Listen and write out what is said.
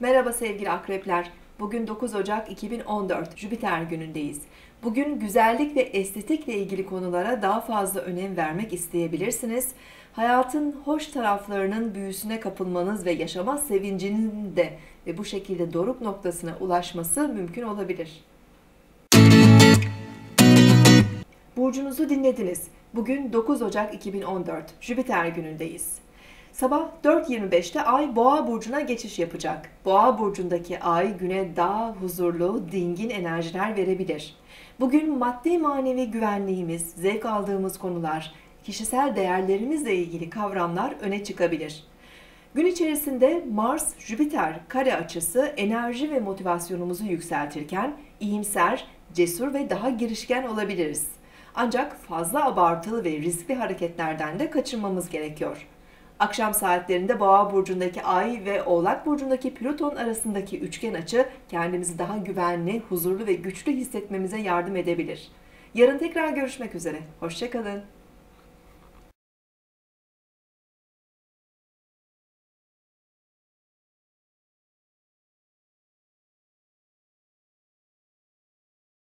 Merhaba sevgili akrepler. Bugün 9 Ocak 2014 Jüpiter günündeyiz. Bugün güzellik ve estetikle ilgili konulara daha fazla önem vermek isteyebilirsiniz. Hayatın hoş taraflarının büyüsüne kapılmanız ve yaşama sevincinin de ve bu şekilde doruk noktasına ulaşması mümkün olabilir. Burcunuzu dinlediniz. Bugün 9 Ocak 2014 Jüpiter günündeyiz. Sabah 4.25'te Ay Boğa burcuna geçiş yapacak. Boğa burcundaki Ay güne daha huzurlu, dingin enerjiler verebilir. Bugün maddi manevi güvenliğimiz, zevk aldığımız konular, kişisel değerlerimizle ilgili kavramlar öne çıkabilir. Gün içerisinde Mars-Jüpiter kare açısı enerji ve motivasyonumuzu yükseltirken iyimser, cesur ve daha girişken olabiliriz. Ancak fazla abartılı ve riskli hareketlerden de kaçınmamız gerekiyor. Akşam saatlerinde Boğa burcundaki Ay ve Oğlak burcundaki Plüton arasındaki üçgen açı kendimizi daha güvenli, huzurlu ve güçlü hissetmemize yardım edebilir. Yarın tekrar görüşmek üzere. Hoşçakalın.